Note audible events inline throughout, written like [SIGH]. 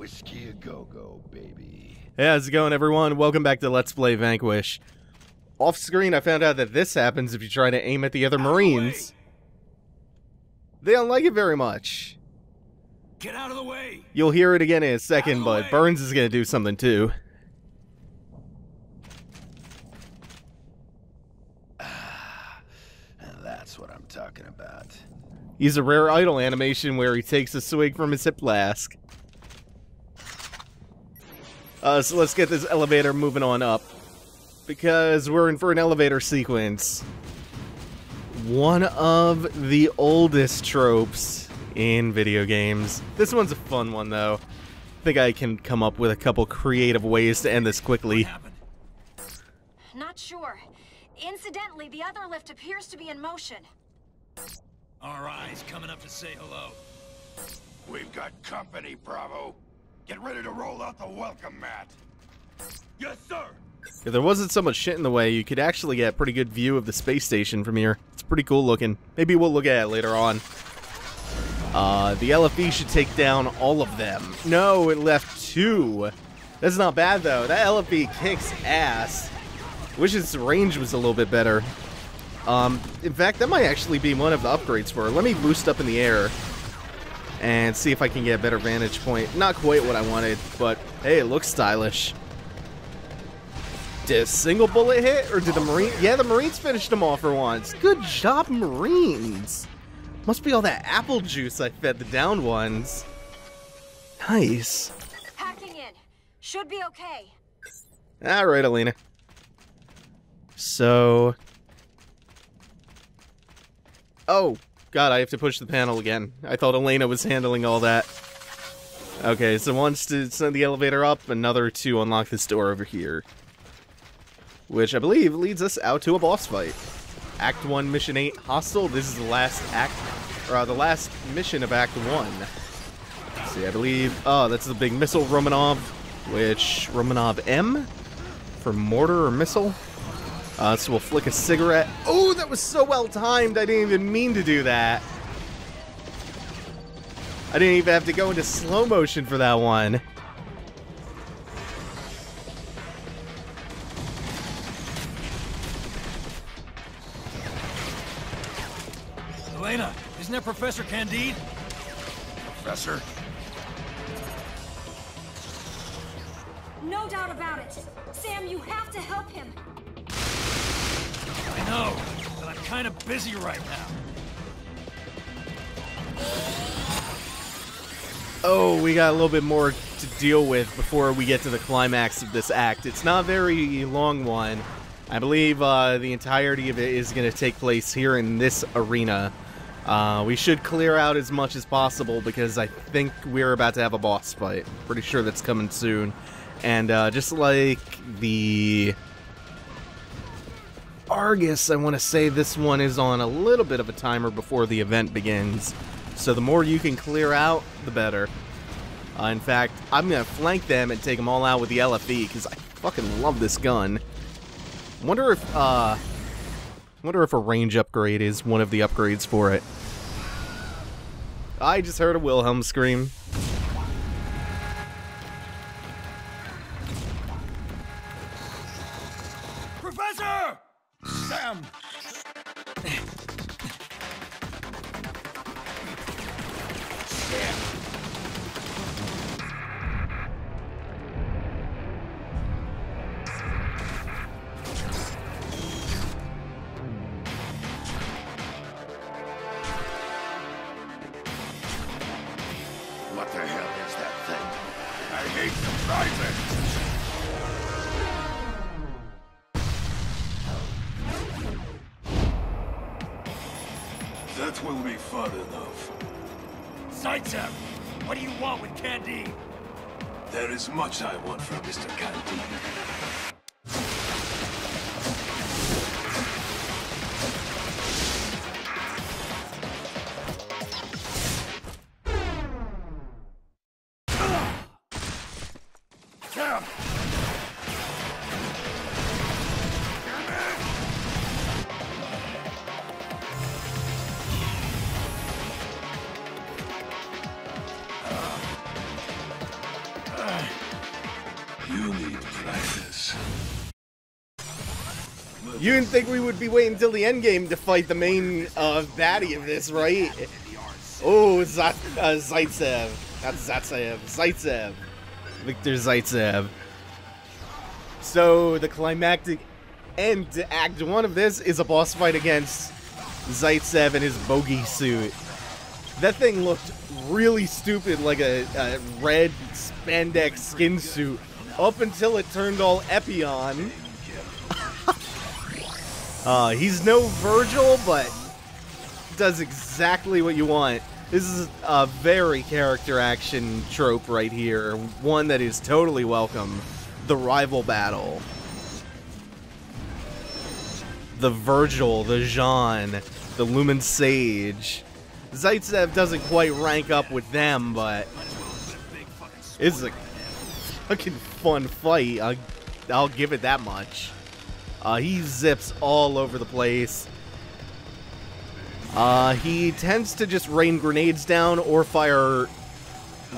Whiskey a go go, baby. Hey, how's it going, everyone? Welcome back to Let's Play Vanquish. Off screen, I found out that this happens if you try to aim at the other Marines. They don't like it very much. Get out of the way! You'll hear it again in a second, Out of the but way. Burns is gonna do something too. Ah, that's what I'm talking about. He's a rare idle animation where he takes a swig from his hip flask. Uh, so let's get this elevator moving on up. Because we're in for an elevator sequence. One of the oldest tropes in video games. This one's a fun one, though. I think I can come up with a couple creative ways to end this quickly. Not sure. Incidentally, the other lift appears to be in motion. Our eyes coming up to say hello. We've got company, Bravo. Get ready to roll out the welcome mat. Yes, sir! If there wasn't so much shit in the way, you could actually get a pretty good view of the space station from here. It's pretty cool looking. Maybe we'll look at it later on. Uh, the LFE should take down all of them. No, it left two. That's not bad, though. That LFE kicks ass. Wish its range was a little bit better. Um, in fact, that might actually be one of the upgrades for it. Let me boost up in the air and see if I can get a better vantage point. Not quite what I wanted, but hey, it looks stylish. Did a single bullet hit, or did the Marine? Yeah, the Marines finished them off for once. Good job, Marines. Must be all that apple juice I fed the downed ones. Nice. Hacking in. Should be okay. All right, Alina. So. Oh, God, I have to push the panel again. I thought Elena was handling all that. Okay, so once to send the elevator up, another to unlock this door over here. Which I believe leads us out to a boss fight. Act 1, Mission 8, Hostile. This is the last act, or uh, the last mission of Act 1. See, I believe, oh, that's the big missile Romanov, which, Romanov M? For mortar or missile? Uh, so we'll flick a cigarette. Oh, that was so well timed. I didn't even mean to do that. I didn't even have to go into slow motion for that one. Know, but I'm kind of busy right now. Oh, we got a little bit more to deal with before we get to the climax of this act. It's not a very long one. I believe uh, the entirety of it is going to take place here in this arena. Uh, we should clear out as much as possible because I think we're about to have a boss fight. Pretty sure that's coming soon. And uh, just like the Argus, I want to say this one is on a little bit of a timer before the event begins. So the more you can clear out, the better. Uh, in fact, I'm going to flank them and take them all out with the LFE because I fucking love this gun. Wonder if, uh, wonder if a range upgrade is one of the upgrades for it. I just heard a Wilhelm scream. Zaitsev, what do you want with Candide? There is much I want from Mr. Candide. You didn't think we would be waiting until the end game to fight the main uh, baddie of this, right? Oh, Z- uh, Zaitsev. Not Zaitsev. Zaitsev. Victor Zaitsev. So, the climactic end to Act 1 of this is a boss fight against Zaitsev in his bogey suit. That thing looked really stupid, like a, a red spandex skin suit, up until it turned all Epyon. Uh, he's no Vergil, but does exactly what you want. This is a very character action trope right here, one that is totally welcome. The rival battle. The Vergil, the Jean, the Lumen Sage. Zaitsev doesn't quite rank up with them, but it's a fucking fun fight. I'll, I'll give it that much. Uh, he zips all over the place. Uh, he tends to just rain grenades down or fire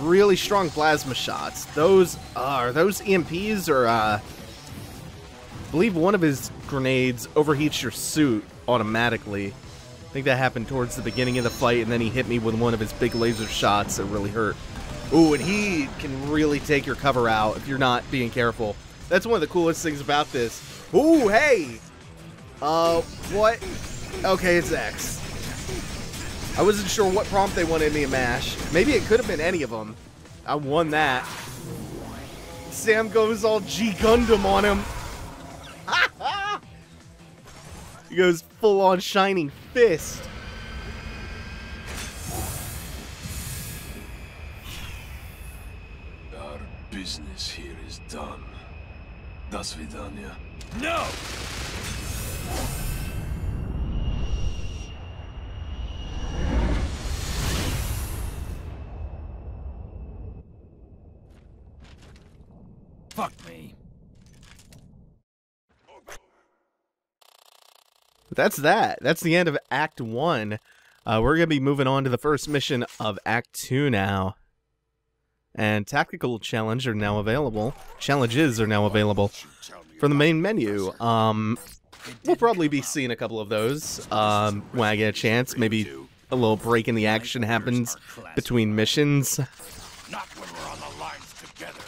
really strong plasma shots. Those are those EMPs or uh, I believe one of his grenades overheats your suit automatically. I think that happened towards the beginning of the fight, and then he hit me with one of his big laser shots that really hurt. Ooh, and he can really take your cover out if you're not being careful. That's one of the coolest things about this. Ooh, hey! Uh, what? Okay, it's X. I wasn't sure what prompt they wanted me to mash. Maybe it could have been any of them. I won that. Sam goes all G Gundam on him. [LAUGHS] he goes full on Shining Fist. До свидания. No! Fuck me. That's that. That's the end of Act 1. Uh, we're going to be moving on to the first mission of Act 2 now. And tactical challenge are now available. Challenges are now available from the main menu. Um, we'll probably be seeing a couple of those um, when I get a chance. Maybe a little break in the action happens between missions. Not when we're on the lines together.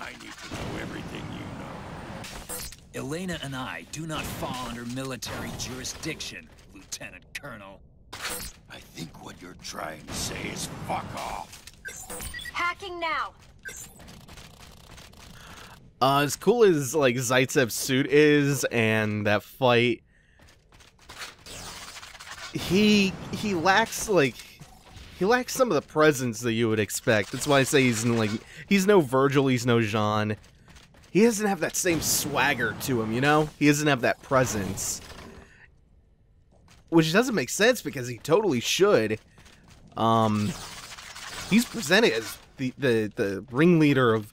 I need to know everything you know. Elena and I do not fall under military jurisdiction, Lieutenant Colonel. I think what you're trying to say is fuck off. Hacking now. Uh, as cool as like Zaitsev's suit is and that fight, he he lacks like he lacks some of the presence that you would expect. That's why I say he's like he's no Vergil, he's no Jean. He doesn't have that same swagger to him, you know. He doesn't have that presence, which doesn't make sense because he totally should. Um, he's presented as the the the ringleader of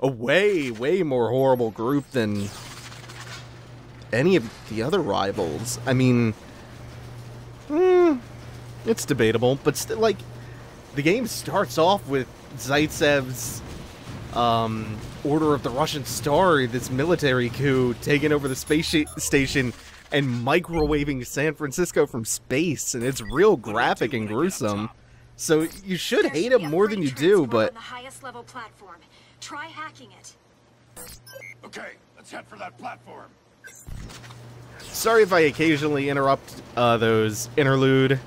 a way, way more horrible group than any of the other rivals. I mean, hmm, it's debatable, but still, like, the game starts off with Zaitsev's um, Order of the Russian Star, this military coup, taking over the space station and microwaving San Francisco from space, and it's real graphic and gruesome. So you should There hate him more than you transport do, on but the highest level platform. Try hacking it. Okay, let's head for that platform. Sorry if I occasionally interrupt uh, those interlude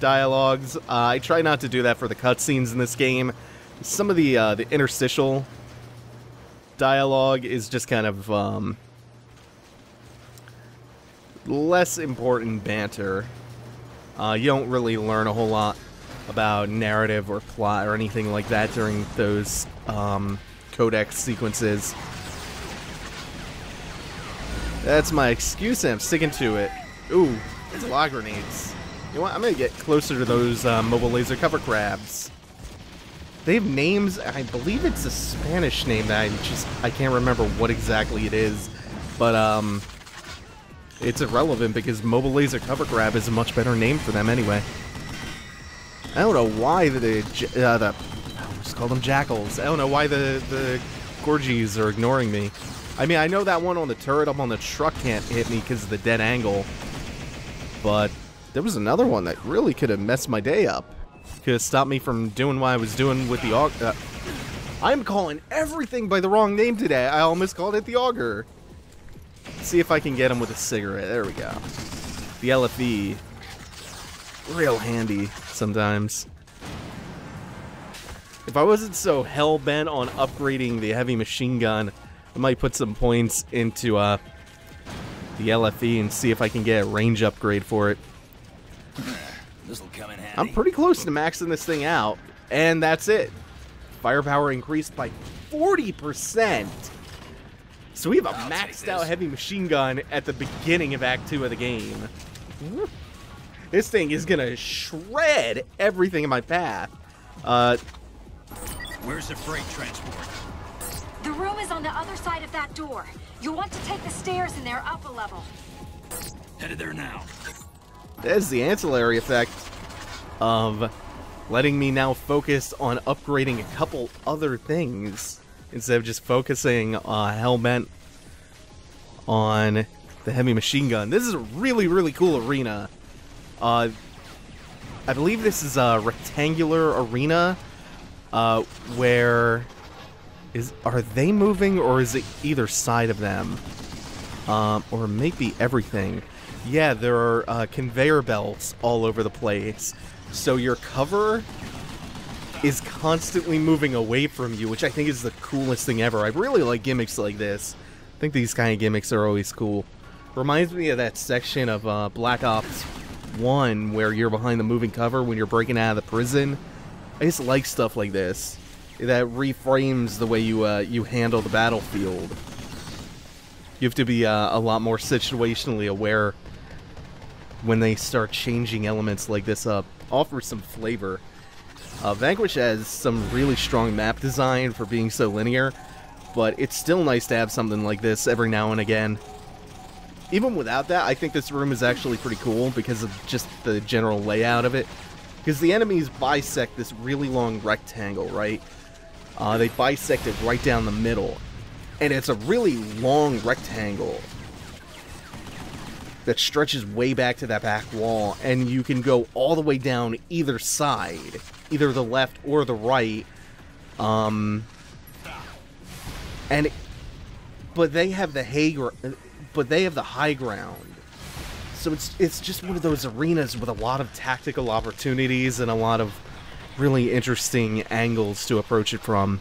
dialogues. Uh, I try not to do that for the cutscenes in this game. Some of the uh, the interstitial dialogue is just kind of um, less important banter. Uh, you don't really learn a whole lot about narrative or plot or anything like that during those um, codex sequences. That's my excuse, and I'm sticking to it. Ooh, it's log grenades. You know what? I'm gonna get closer to those uh, mobile laser cover crabs. They have names. I believe it's a Spanish name that I just I can't remember what exactly it is, but um, it's irrelevant because mobile laser cover crab is a much better name for them anyway. I don't know why the uh, the just call them jackals. I don't know why the the Gorgies are ignoring me. I mean, I know that one on the turret up on the truck can't hit me because of the dead angle. But there was another one that really could have messed my day up. Could have stopped me from doing what I was doing with the auger. Uh, I'm calling everything by the wrong name today. I almost called it the auger. See if I can get him with a cigarette. There we go. The LFE. Real handy sometimes. If I wasn't so hell-bent on upgrading the heavy machine gun, I might put some points into uh, the LFE and see if I can get a range upgrade for it. [SIGHS] This'll come in handy. I'm pretty close to maxing this thing out, and that's it. Firepower increased by 40%. So we have a maxed out heavy machine gun at the beginning of Act 2 of the game. This thing is gonna shred everything in my path. Uh, Where's the freight transport? The room is on the other side of that door. You'll want to take the stairs in there up a level. Headed there now. There's the ancillary effect of letting me now focus on upgrading a couple other things instead of just focusing uh, hellbent on the heavy machine gun. This is a really, really cool arena. Uh, I believe this is a rectangular arena uh, where is are they moving or is it either side of them? Um, or maybe everything. Yeah, there are uh, conveyor belts all over the place. So your cover is constantly moving away from you, which I think is the coolest thing ever. I really like gimmicks like this. I think these kind of gimmicks are always cool. Reminds me of that section of uh, Black Ops 1 where you're behind the moving cover when you're breaking out of the prison. I just like stuff like this. That reframes the way you uh, you handle the battlefield. You have to be uh, a lot more situationally aware when they start changing elements like this up. Offer some flavor. Uh, Vanquish has some really strong map design for being so linear, but it's still nice to have something like this every now and again. Even without that, I think this room is actually pretty cool because of just the general layout of it. Because the enemies bisect this really long rectangle, right? Uh, they bisect it right down the middle. And it's a really long rectangle that stretches way back to that back wall, and you can go all the way down either side, either the left or the right. Um, and but they have the gr- but they have the high ground. So it's it's just one of those arenas with a lot of tactical opportunities and a lot of really interesting angles to approach it from.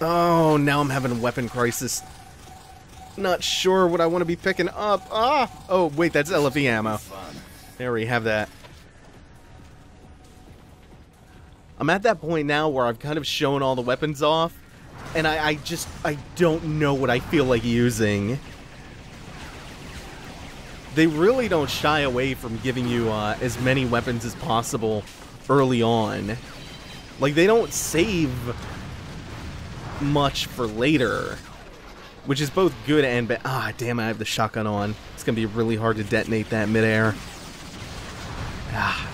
Oh, now I'm having a weapon crisis. Not sure what I want to be picking up. Ah! Oh, wait, that's LFE ammo. There we have that. I'm at that point now where I've kind of shown all the weapons off, and I, I just, I don't know what I feel like using. They really don't shy away from giving you uh, as many weapons as possible early on. Like, they don't save much for later, which is both good and bad. Ah, damn I have the shotgun on. It's gonna be really hard to detonate that midair. Ah.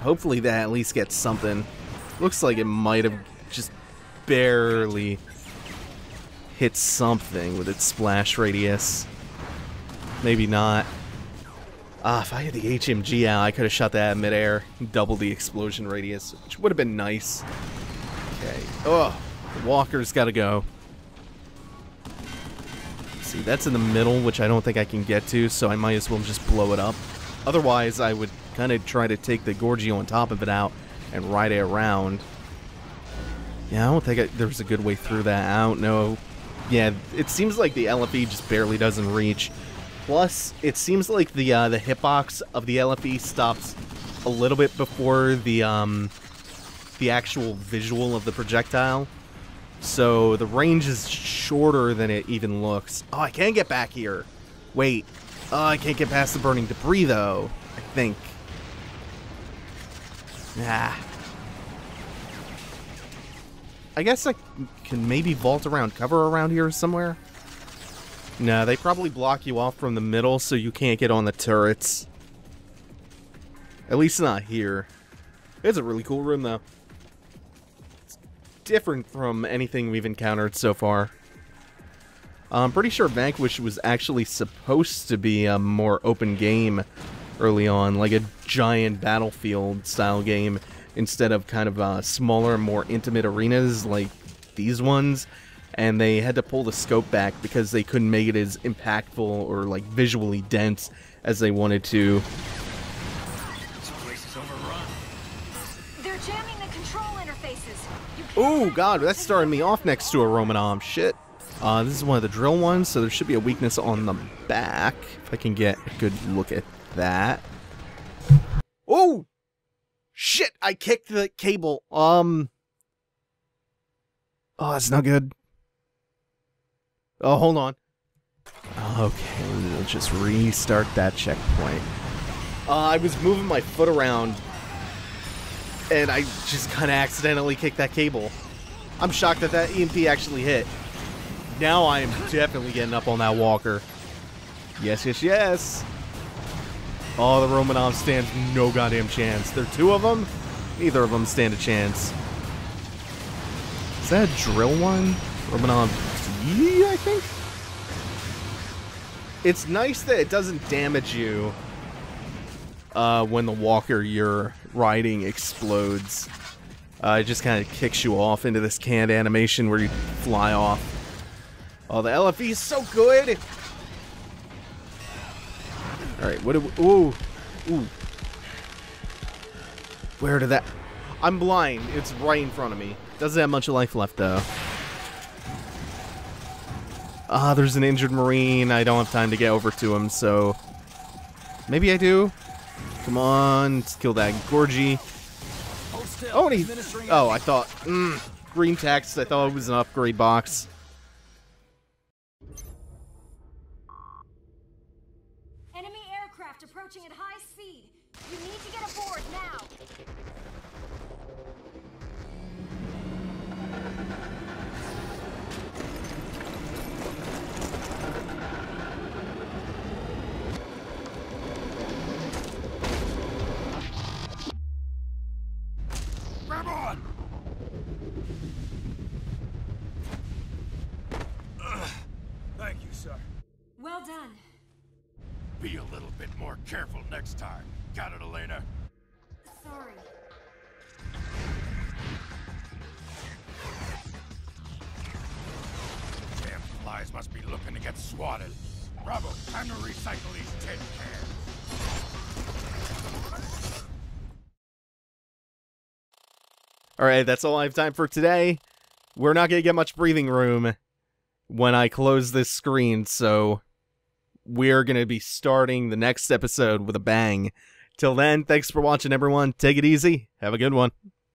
Hopefully that at least gets something. Looks like it might have barely hit something with its splash radius. Maybe not. Ah, if I had the HMG out, I could have shot that midair, double the explosion radius, which would have been nice. Okay. Oh, the walker's got to go. See, that's in the middle, which I don't think I can get to, so I might as well just blow it up. Otherwise, I would kind of try to take the Gorgio on top of it out and ride it around. Yeah, I don't think I, there's a good way through that. I don't know. Yeah, it seems like the LFE just barely doesn't reach. Plus, it seems like the uh, the hitbox of the LFE stops a little bit before the um, the actual visual of the projectile. So the range is shorter than it even looks. Oh, I can get back here. Wait. Oh, I can't get past the burning debris, though. I think. Ah. I guess I can maybe vault around cover around here somewhere. No, they probably block you off from the middle so you can't get on the turrets. At least not here. It's a really cool room, though. It's different from anything we've encountered so far. I'm pretty sure Vanquish was actually supposed to be a more open game early on, like a giant battlefield style game, instead of kind of uh, smaller, more intimate arenas like these ones. And they had to pull the scope back because they couldn't make it as impactful or like visually dense as they wanted to. This place is overrun. They're jamming the control interfaces. Oh god, that's starting me off next to a Romanov. Shit. Uh, this is one of the drill ones, so there should be a weakness on the back. If I can get a good look at that. Oh! Shit, I kicked the cable. Um. Oh, that's not good. Oh, hold on. Okay, let's just restart that checkpoint. Uh, I was moving my foot around and I just kind of accidentally kicked that cable. I'm shocked that that EMP actually hit. Now I am definitely getting up on that walker. Yes, yes, yes. Oh, the Romanov stands no goddamn chance. There are two of them. Neither of them stand a chance. Is that a drill one? Romanov D, I think? It's nice that it doesn't damage you uh, when the walker you're riding explodes. Uh, it just kind of kicks you off into this canned animation where you fly off. Oh, the LFE is so good! Alright, what do we, Ooh! Ooh. Where did that... I'm blind. It's right in front of me. Doesn't have much life left, though. Ah, there's an injured Marine. I don't have time to get over to him, so... Maybe I do? Come on, let's kill that Gorgie. Oh, he, oh, I thought, mm, green text. I thought it was an upgrade box. Approaching at high speed. You need to get aboard now. Grab on! Thank you, sir. Well done. Be a little bit more careful next time. Got it, Elena? Sorry. Damn flies must be looking to get swatted. Bravo, time to recycle these tin cans. Alright, that's all I have time for today. We're not going to get much breathing room when I close this screen, so we're going to be starting the next episode with a bang. Till then, thanks for watching, everyone. Take it easy. Have a good one.